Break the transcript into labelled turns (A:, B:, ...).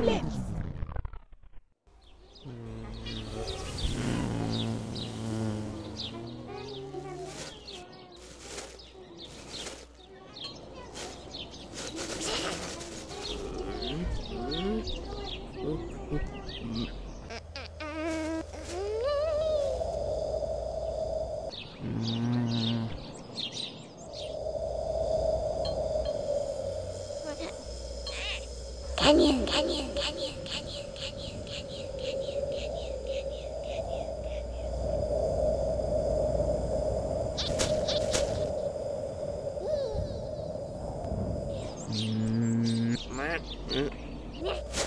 A: lips. Mm-hmm.
B: Can you, can you, can you, can you, can you, can you, can you, can you, can you,
C: can you, can
D: you? Mm-hmm.